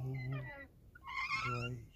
cold grey